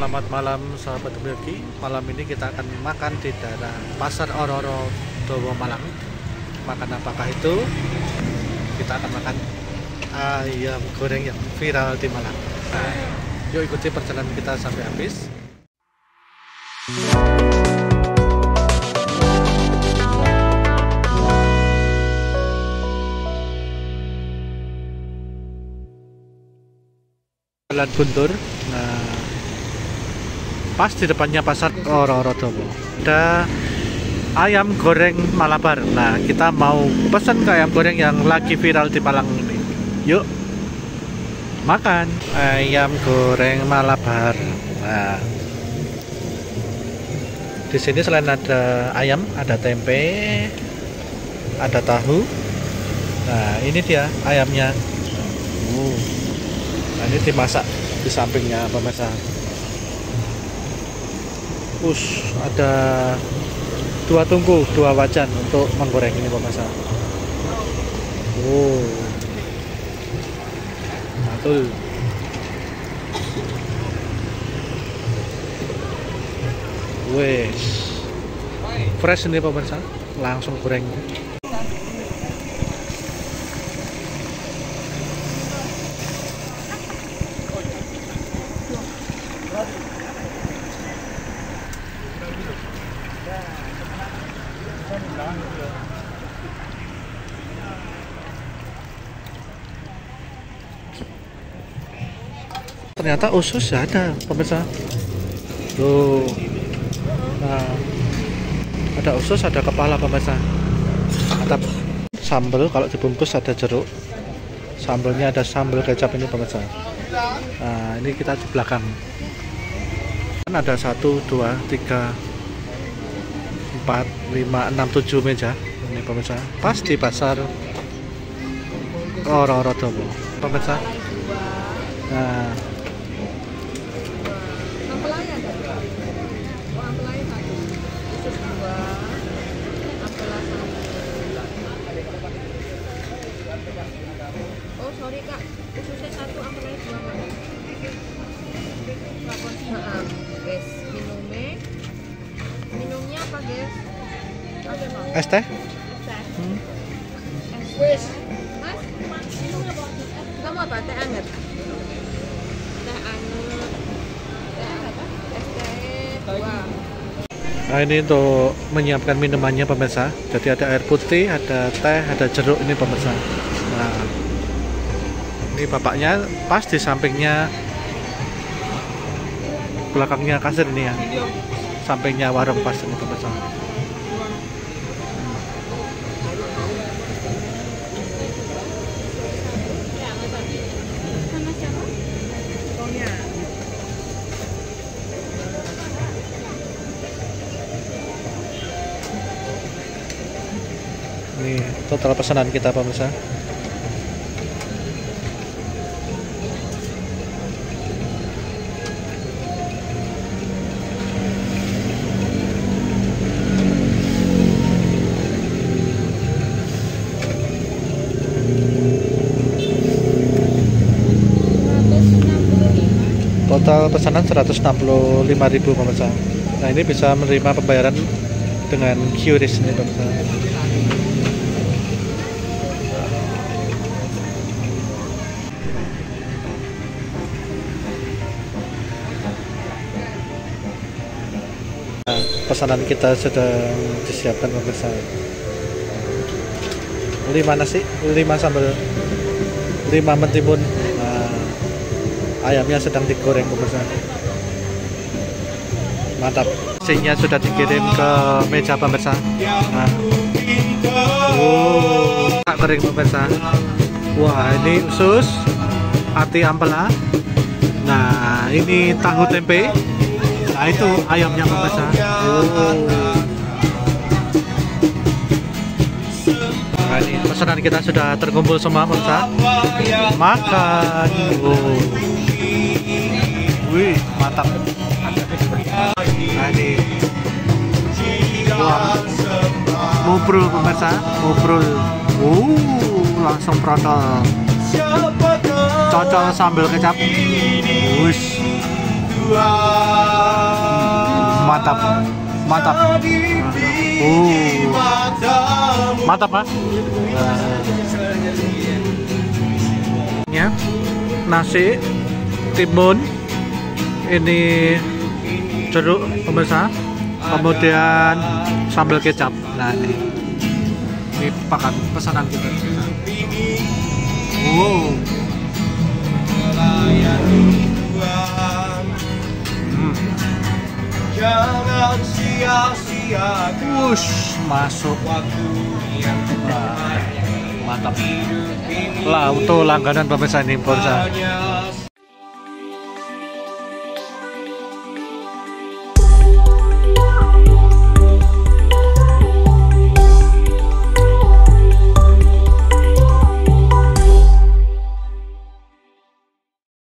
selamat malam sahabat Milki. Malam ini kita akan makan di daerah Pasar Ororo Dowo Malang. Makan apakah itu? Kita akan makan ayam goreng yang viral di Malang. Nah, yuk ikuti perjalanan kita sampai habis. Jalan Guntur. Nah, pas di depannya pasar Ororodowo. Ada ayam goreng Malabar. Nah, kita mau pesan ke ayam goreng yang lagi viral di Malang ini. Yuk, makan ayam goreng Malabar. Nah, di sini selain ada ayam, ada tempe, ada tahu. Nah, ini dia ayamnya. Uh. Nah, ini dimasak di sampingnya pemirsa. Us, ada dua tungku, dua wajan untuk menggoreng ini pemirsa. Oh. Betul. Wes. Fresh ini pemirsa, langsung goreng. Ternyata usus ya ada pemirsa. Tuh nah ada usus ada kepala pemirsa. Ada sambal kalau dibungkus ada jeruk. Sambalnya ada sambal kecap ini pemirsa. Nah ini kita di belakang. Kan ada satu dua tiga empat lima enam tujuh meja ini pemirsa. Pas di pasar Ororodowo pemirsa. Nah sorry kak ususnya satu ampelanya dua kak Maaf, guys minumnya minumnya apa guys ada mau es teh teh Hmm. Wes. Mas, kamu apa? Teh anget. Teh anget. Teh apa? Es teh dua. Nah ini untuk menyiapkan minumannya pemirsa. Jadi ada air putih, ada teh, ada jeruk ini pemirsa. Nah ini bapaknya pas di sampingnya belakangnya kasir ini ya. Sampingnya warung pas ini? Soalnya. Ini total pesanan kita pemirsa. Total pesanan 165.000 pemirsa. Nah ini bisa menerima pembayaran dengan QRIS ini pemirsa. Nah, pesanan kita sedang disiapkan pemirsa. Lima nasi, lima sambal, lima mentimun. Ayamnya sedang digoreng pemirsa. Mantap. Nasinya sudah dikirim ke meja pemirsa. Nah. Oh, tak goreng pemirsa. Wah, ini usus, hati ampela. Nah, ini tahu tempe. Nah, itu ayamnya pemirsa. Oh. Nah, ini pesanan kita sudah terkumpul semua pemirsa. Makan. Oh. Mantap. Nah, ini Wah. Mubrul pemirsa, mubrul. Uh, langsung protol. Cocol sambal kecap. Wush. mantap mantap uh mantap pak ya nasi timun ini jeruk pemirsa kemudian sambal kecap. Nah ini. Ini pakan pesanan kita. Wow. Hmm. Wush, masuk. Waktu yang Wah, mantap. Lah untuk langganan pemirsa ini pemirsa